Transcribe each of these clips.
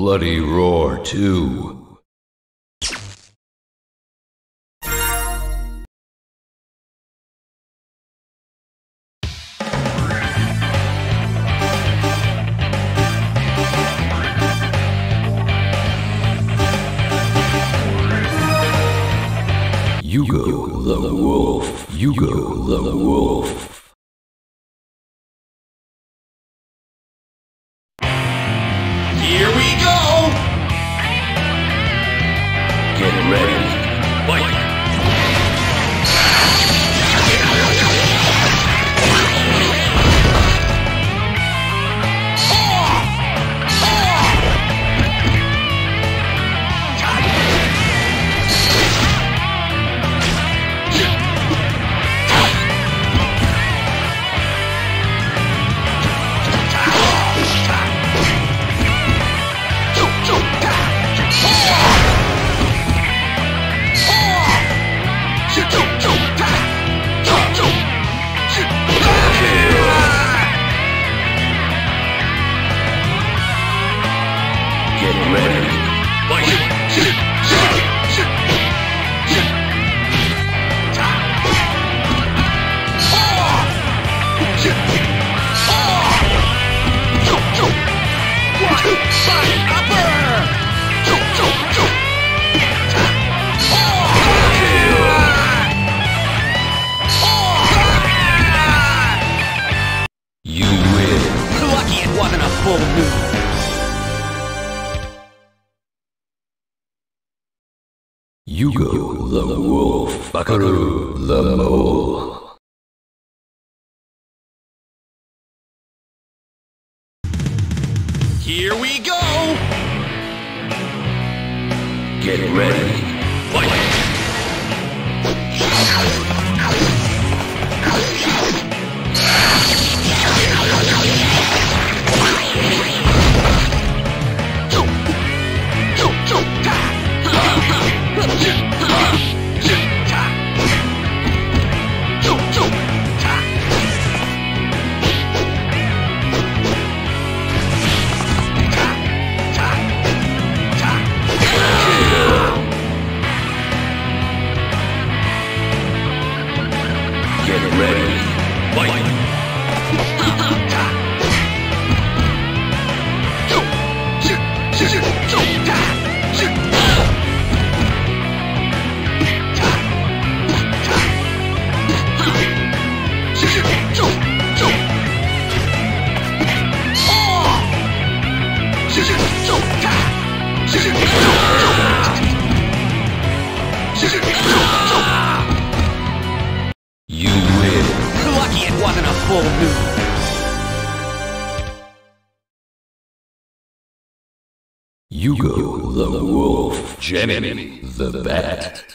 bloody roar, too. Here we go! Get ready. Fight! Jenny, the, the bat. bat.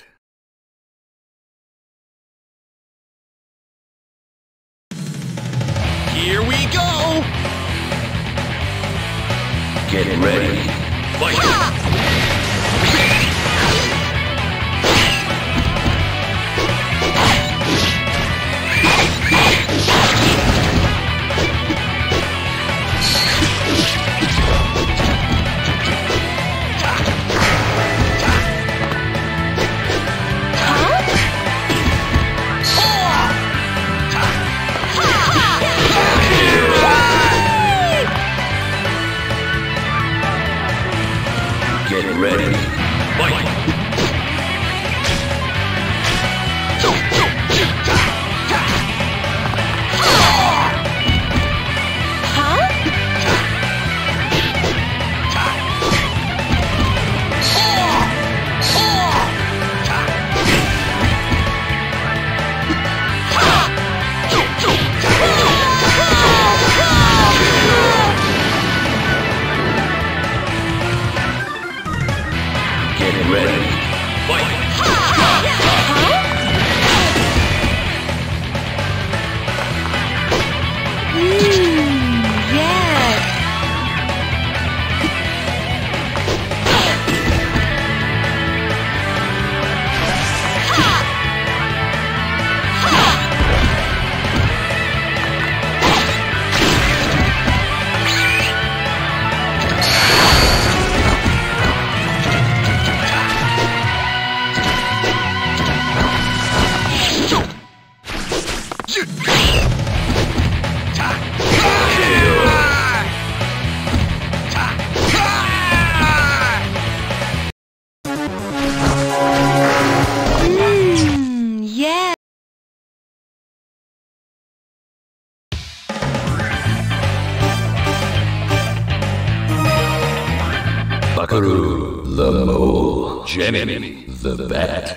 Jenny the Bat.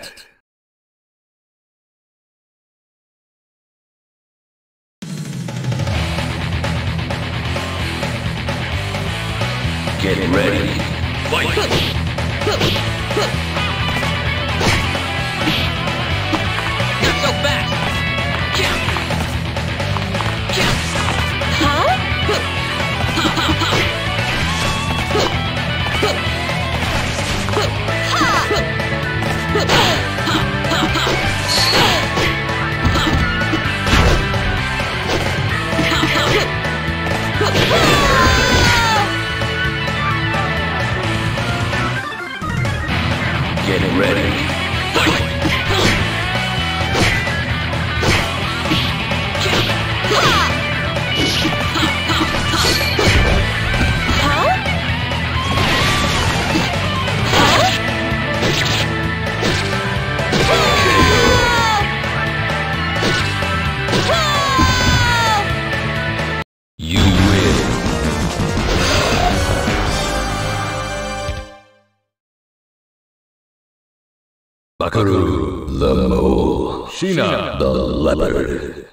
The mole. Shina the leopard.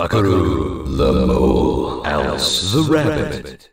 Bakuryu the mole. Alice the rabbit.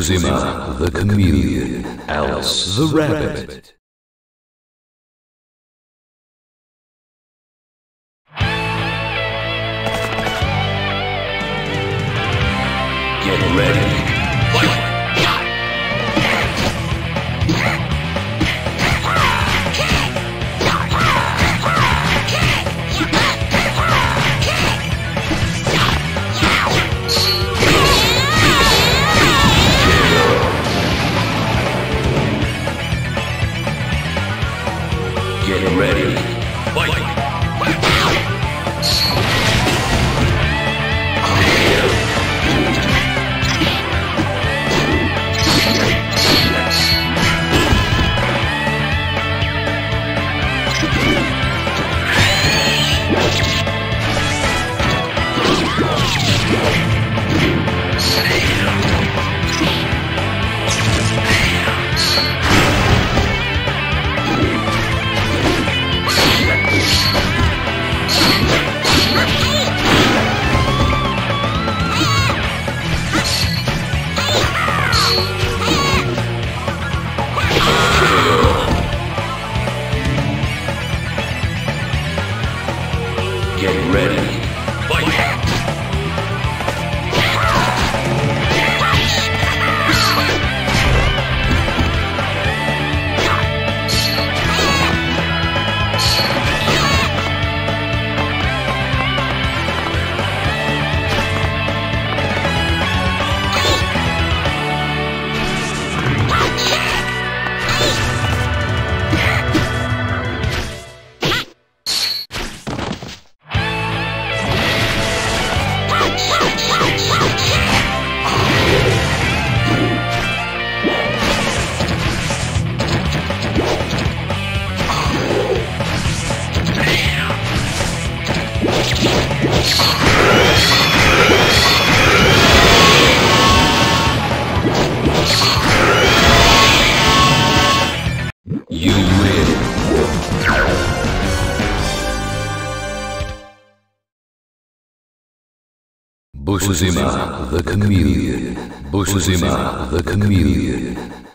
Ozima, the chameleon, Else the rabbit, Busuzima the chameleon. Busuzima the chameleon.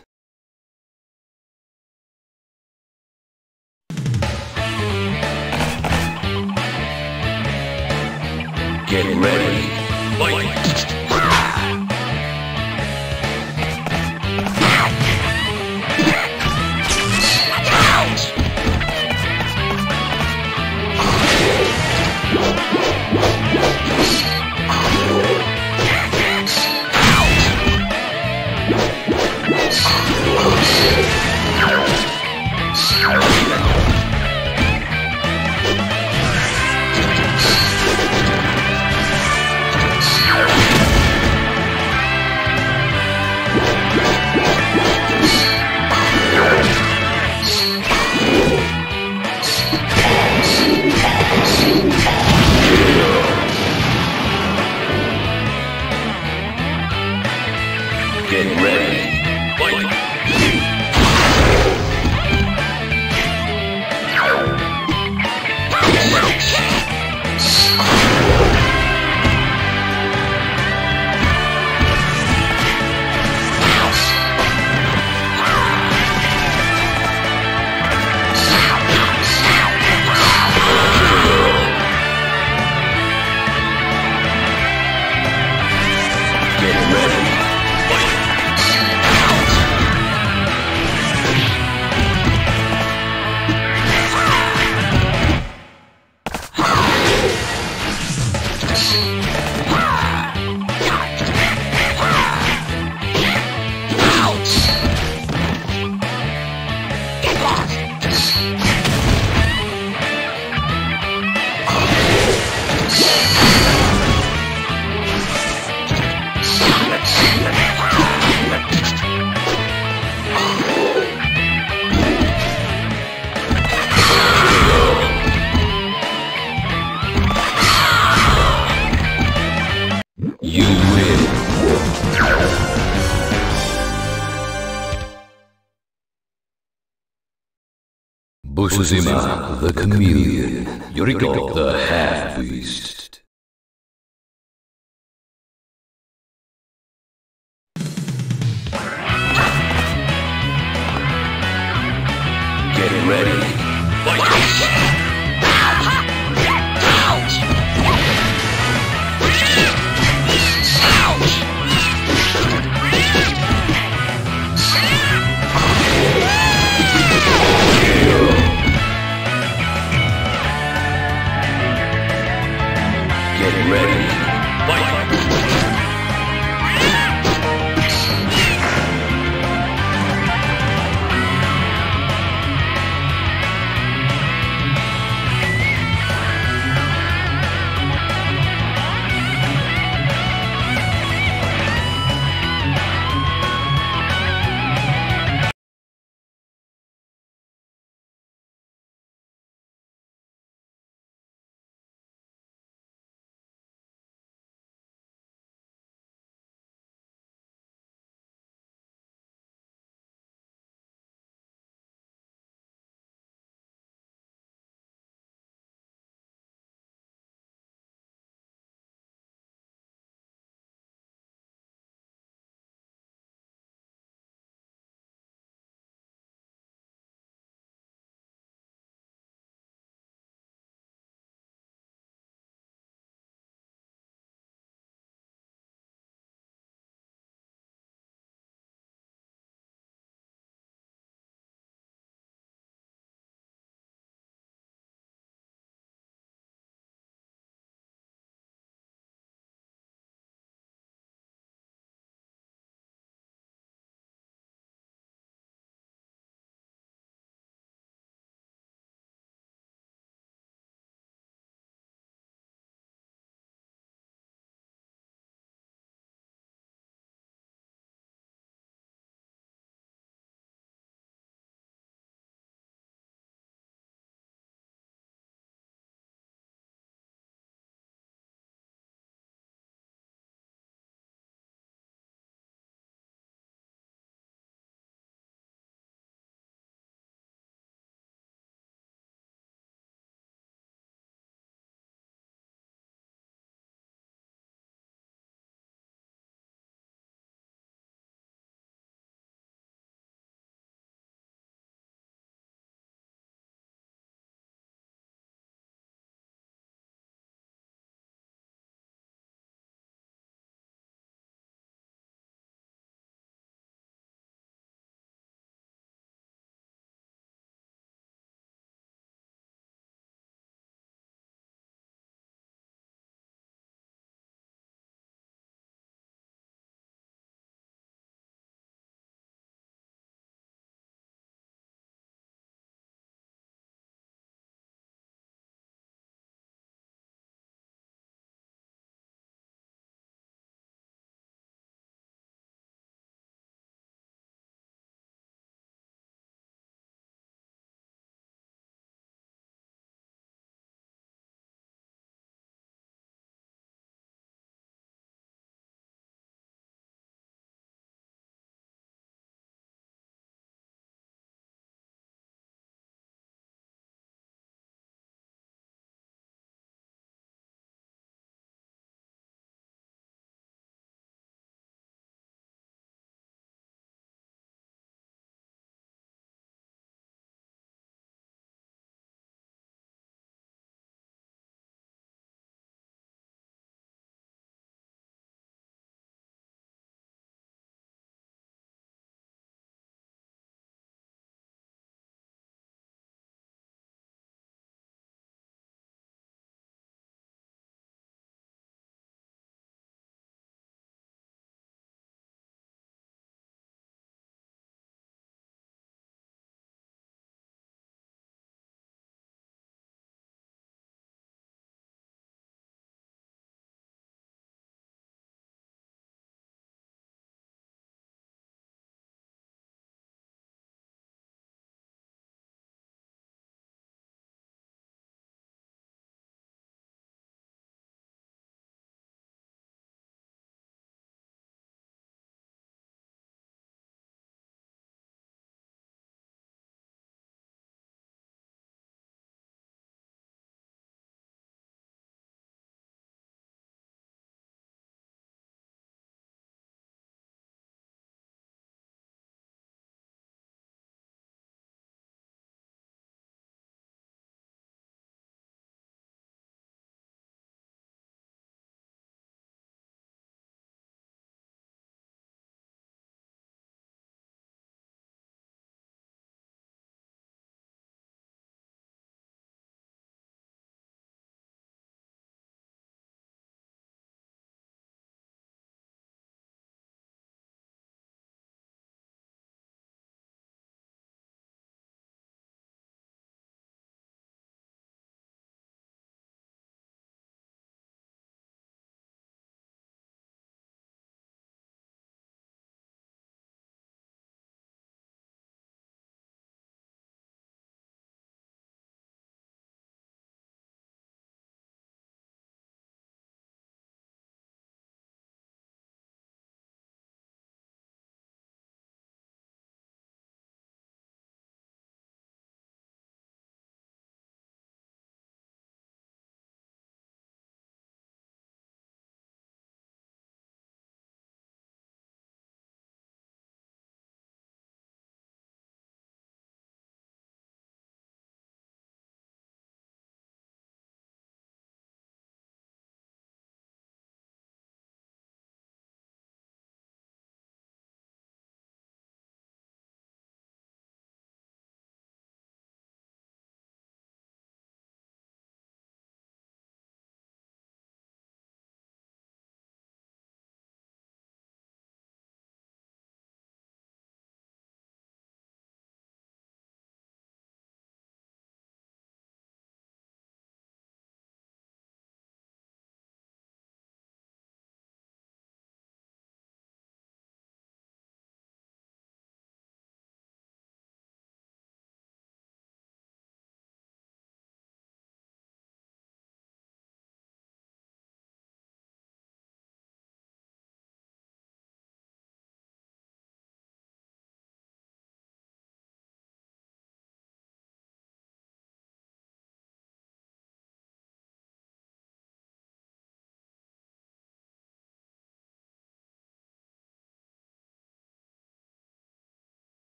Busuzima, the chameleon. Uriko, the half-beast.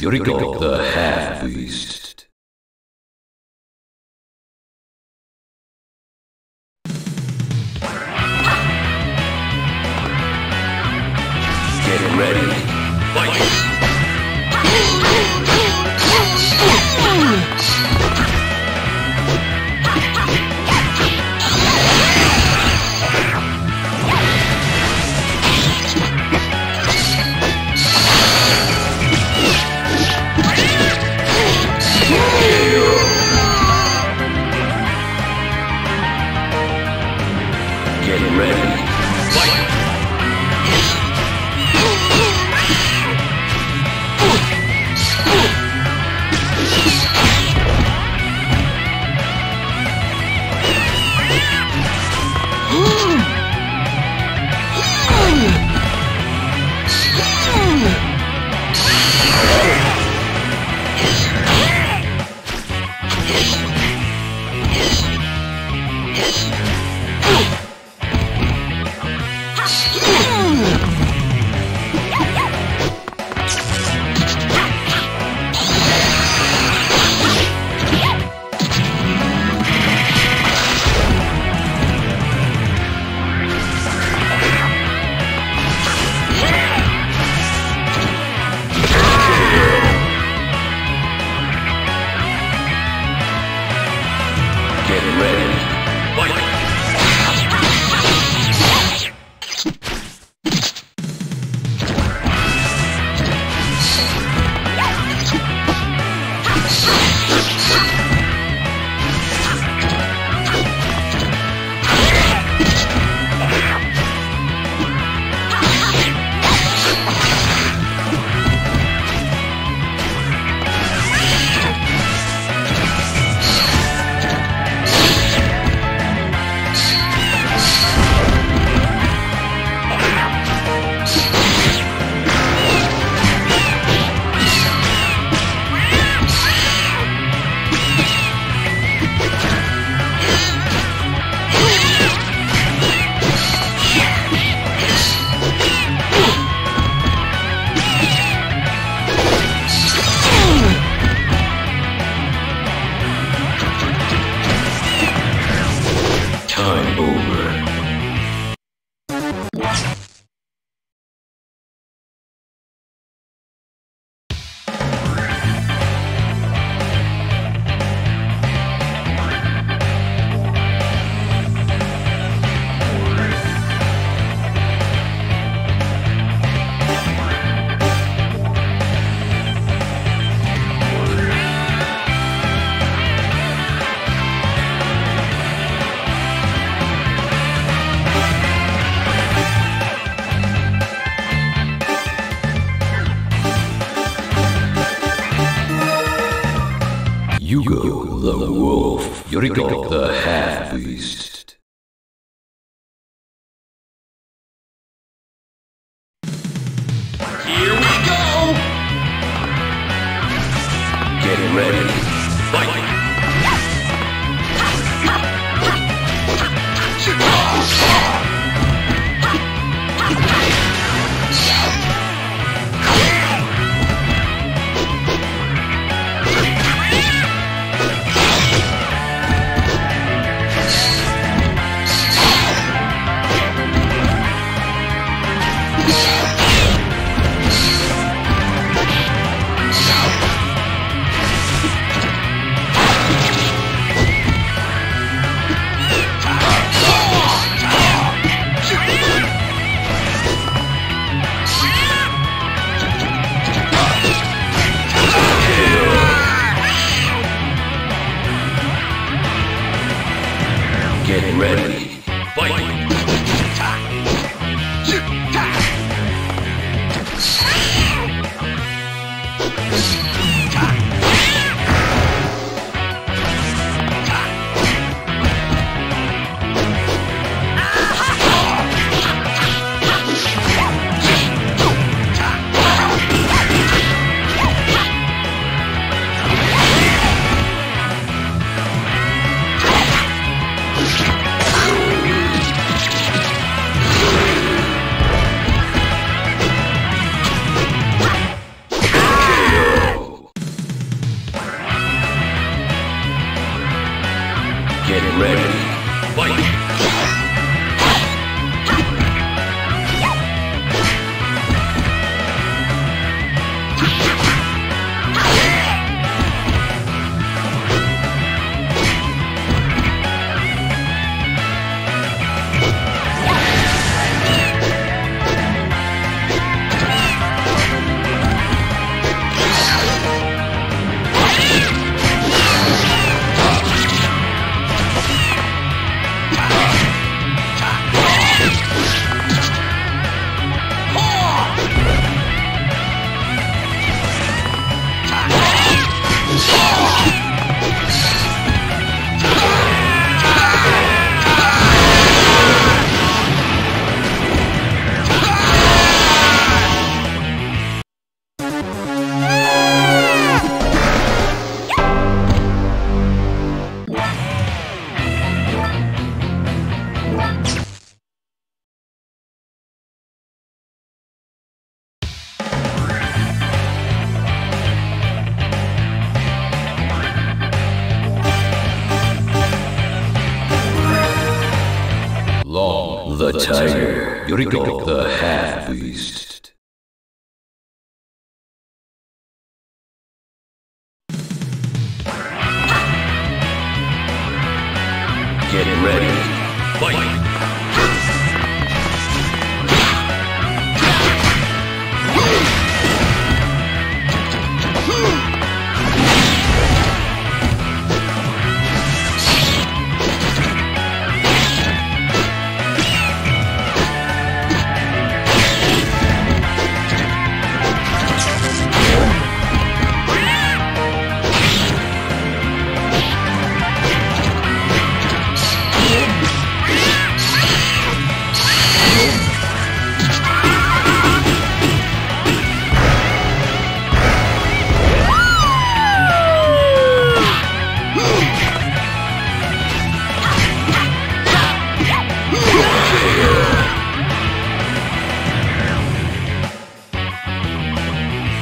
Uriko the half Uriko the half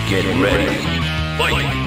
Get ready. Fight!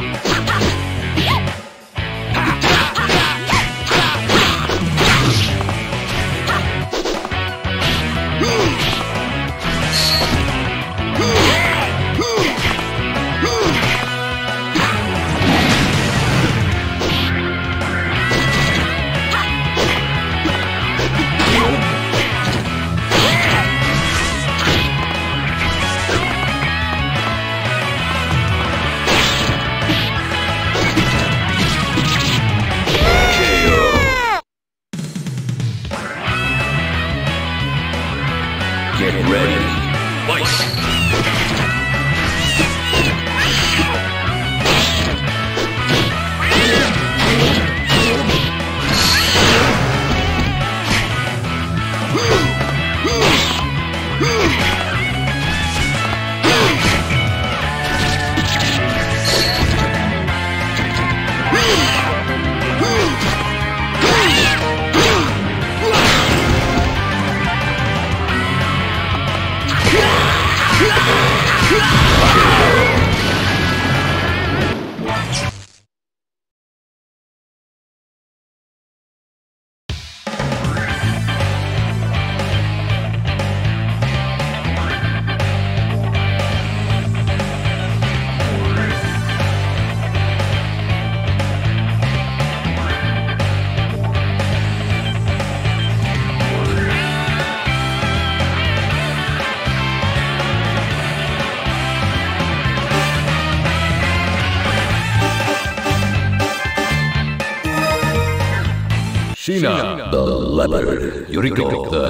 Shina the leopard, Uriko the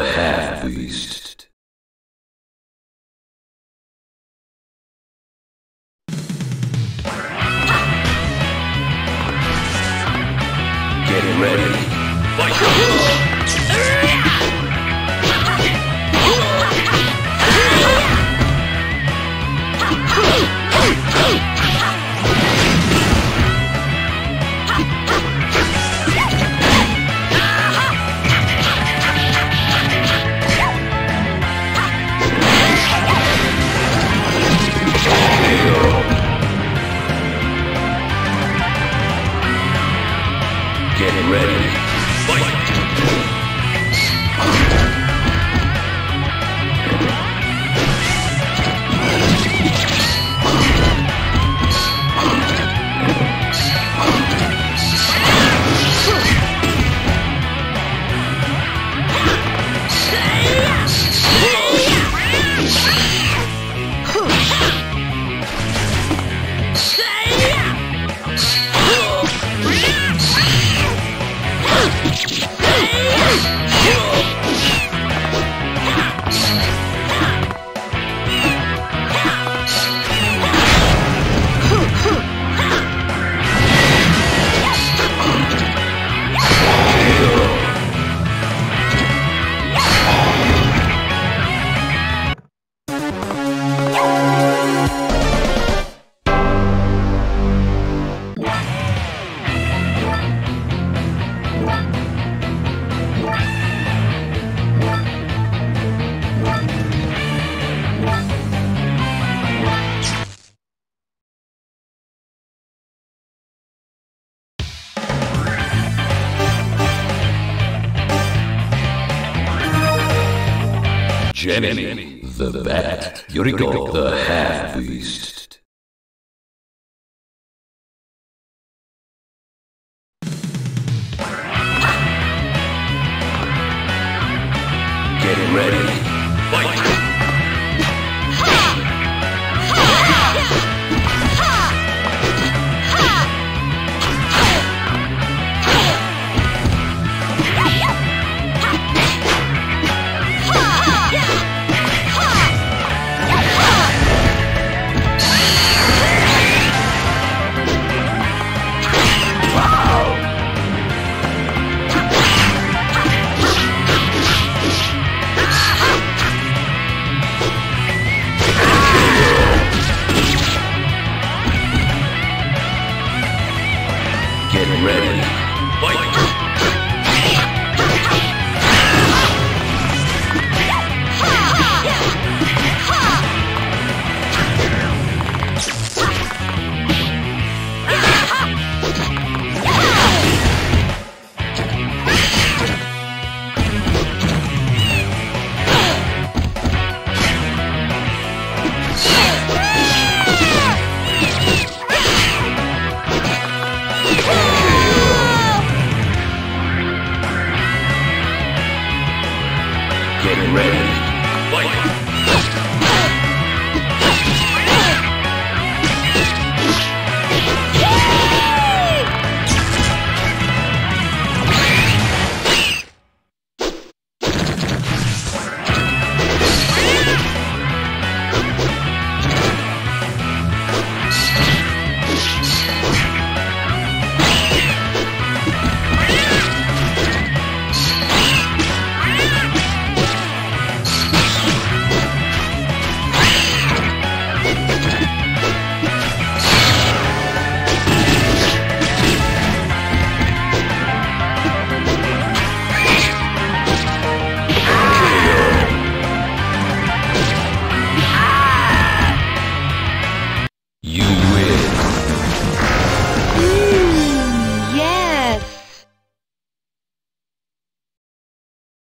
Jenny, the Bat, Uriko, the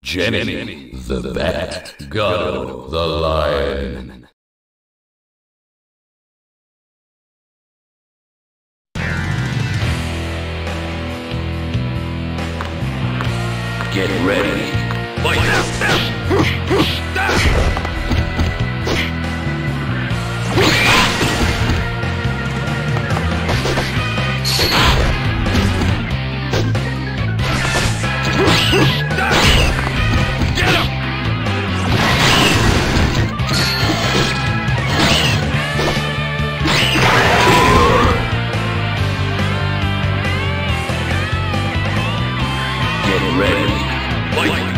Jenny, the Bat, Gado, the Lion. Get ready. Fight! Ready. Fight!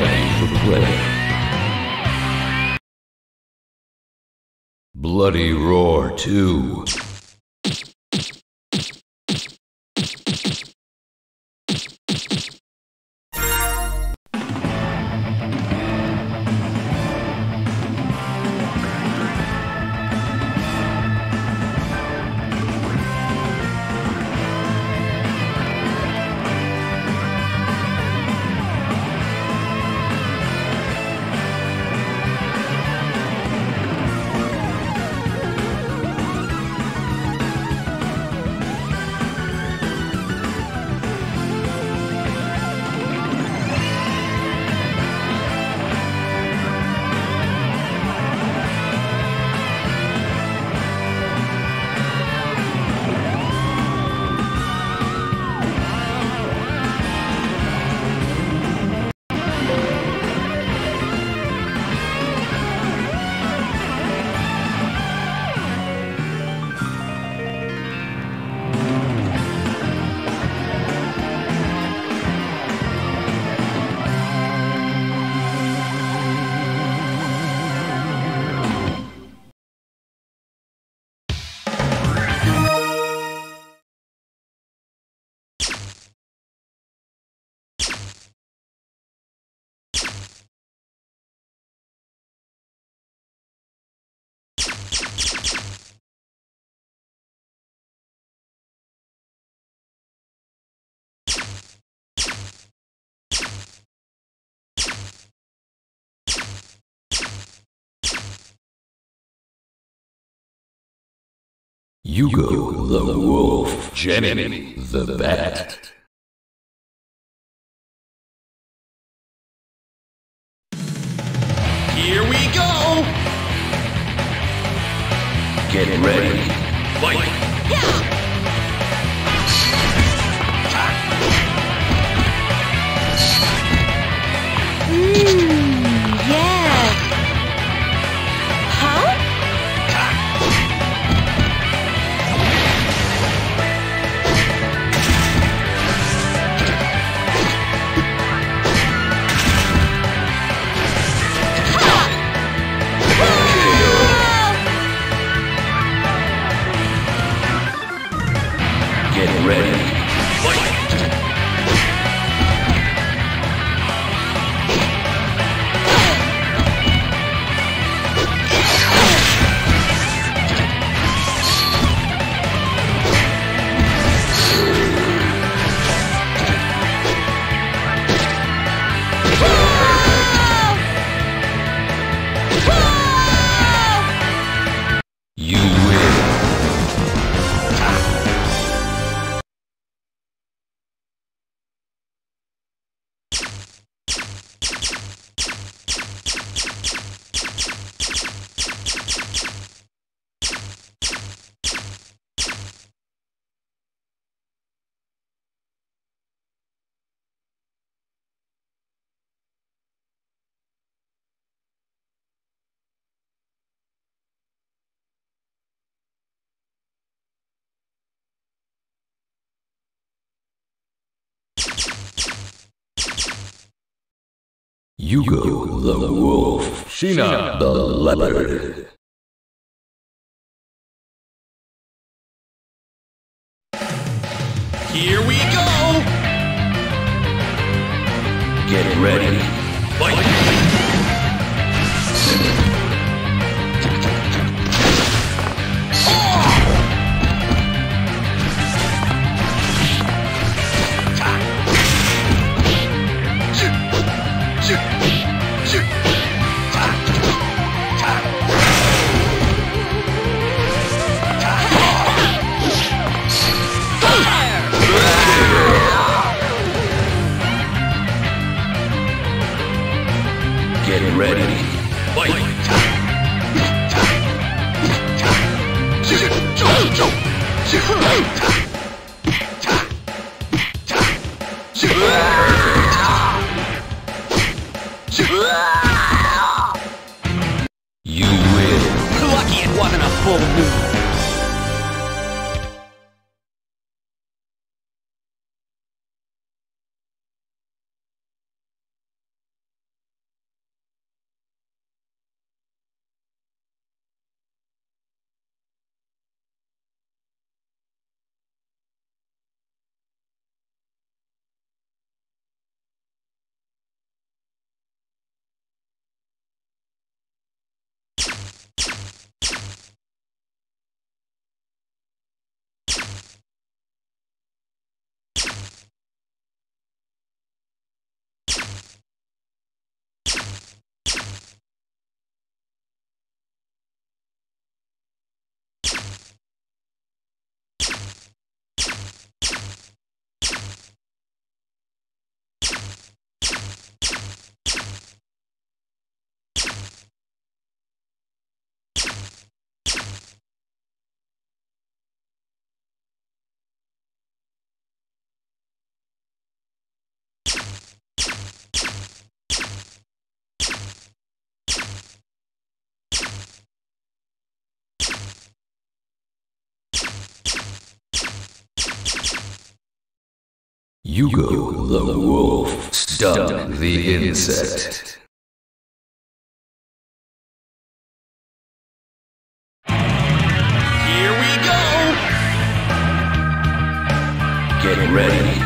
Thank you for playing. Bloody Roar 2. Yugo the Wolf. Jenny the Bat. Here we go! Get ready. Fight! Mmm, yes. Yugo the Wolf. Shina the Leopard. Yugo the wolf Stun the insect. Here we go! Get ready.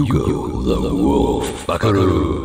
Yugo the Wolf Bakuryu.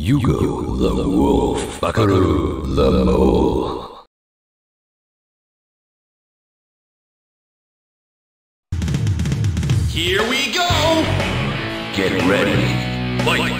Yugo the wolf, Bakuryu the mole. Here we go! Get ready. Fight!